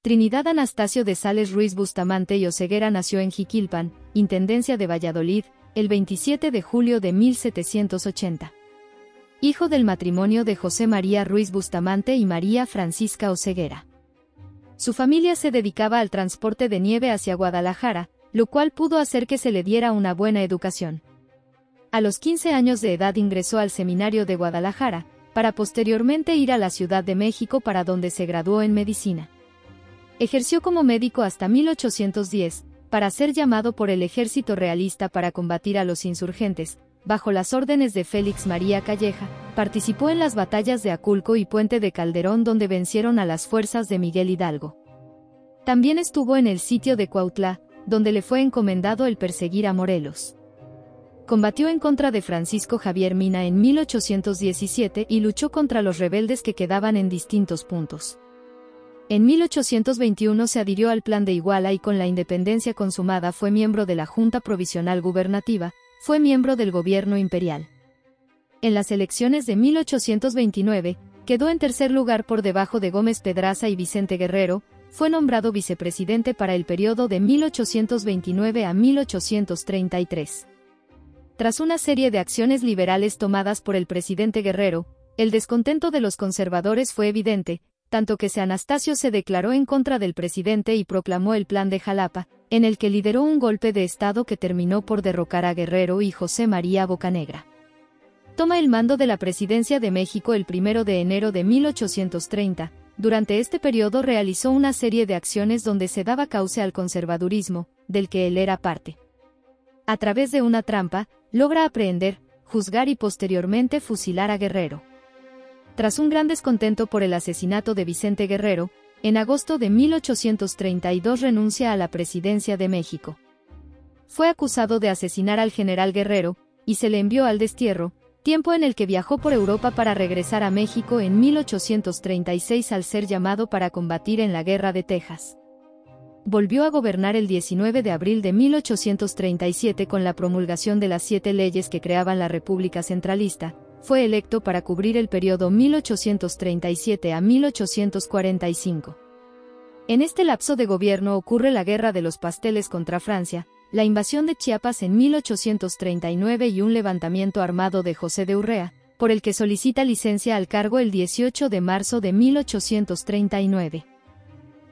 Trinidad Anastasio de Sales Ruiz Bustamante y Oseguera nació en Jiquilpan, Intendencia de Valladolid, el 27 de julio de 1780. Hijo del matrimonio de José María Ruiz Bustamante y María Francisca Oseguera. Su familia se dedicaba al transporte de nieve hacia Guadalajara, lo cual pudo hacer que se le diera una buena educación. A los 15 años de edad ingresó al Seminario de Guadalajara, para posteriormente ir a la Ciudad de México para donde se graduó en medicina. Ejerció como médico hasta 1810, para ser llamado por el ejército realista para combatir a los insurgentes, bajo las órdenes de Félix María Calleja, participó en las batallas de Aculco y Puente de Calderón donde vencieron a las fuerzas de Miguel Hidalgo. También estuvo en el sitio de Cuautla, donde le fue encomendado el perseguir a Morelos. Combatió en contra de Francisco Javier Mina en 1817 y luchó contra los rebeldes que quedaban en distintos puntos. En 1821 se adhirió al Plan de Iguala y con la independencia consumada fue miembro de la Junta Provisional Gubernativa, fue miembro del gobierno imperial. En las elecciones de 1829, quedó en tercer lugar por debajo de Gómez Pedraza y Vicente Guerrero, fue nombrado vicepresidente para el periodo de 1829 a 1833. Tras una serie de acciones liberales tomadas por el presidente Guerrero, el descontento de los conservadores fue evidente, tanto que se Anastasio se declaró en contra del presidente y proclamó el Plan de Jalapa, en el que lideró un golpe de Estado que terminó por derrocar a Guerrero y José María Bocanegra. Toma el mando de la presidencia de México el 1 de enero de 1830, durante este periodo realizó una serie de acciones donde se daba cauce al conservadurismo, del que él era parte. A través de una trampa, logra aprehender, juzgar y posteriormente fusilar a Guerrero. Tras un gran descontento por el asesinato de Vicente Guerrero, en agosto de 1832 renuncia a la presidencia de México. Fue acusado de asesinar al general Guerrero, y se le envió al destierro, tiempo en el que viajó por Europa para regresar a México en 1836 al ser llamado para combatir en la Guerra de Texas. Volvió a gobernar el 19 de abril de 1837 con la promulgación de las siete leyes que creaban la República Centralista, fue electo para cubrir el periodo 1837 a 1845. En este lapso de gobierno ocurre la Guerra de los Pasteles contra Francia, la invasión de Chiapas en 1839 y un levantamiento armado de José de Urrea, por el que solicita licencia al cargo el 18 de marzo de 1839.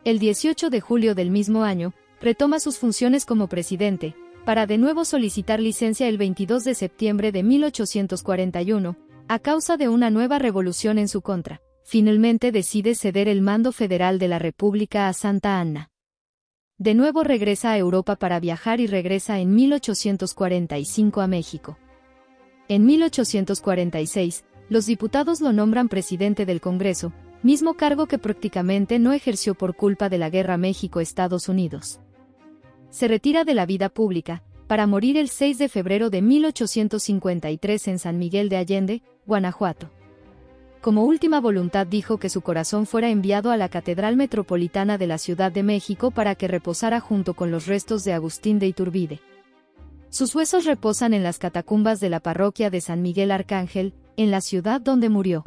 El 18 de julio del mismo año, retoma sus funciones como presidente, para de nuevo solicitar licencia el 22 de septiembre de 1841, a causa de una nueva revolución en su contra. Finalmente decide ceder el mando federal de la República a Santa Anna. De nuevo regresa a Europa para viajar y regresa en 1845 a México. En 1846, los diputados lo nombran presidente del Congreso, mismo cargo que prácticamente no ejerció por culpa de la guerra México-Estados Unidos se retira de la vida pública, para morir el 6 de febrero de 1853 en San Miguel de Allende, Guanajuato. Como última voluntad dijo que su corazón fuera enviado a la Catedral Metropolitana de la Ciudad de México para que reposara junto con los restos de Agustín de Iturbide. Sus huesos reposan en las catacumbas de la parroquia de San Miguel Arcángel, en la ciudad donde murió.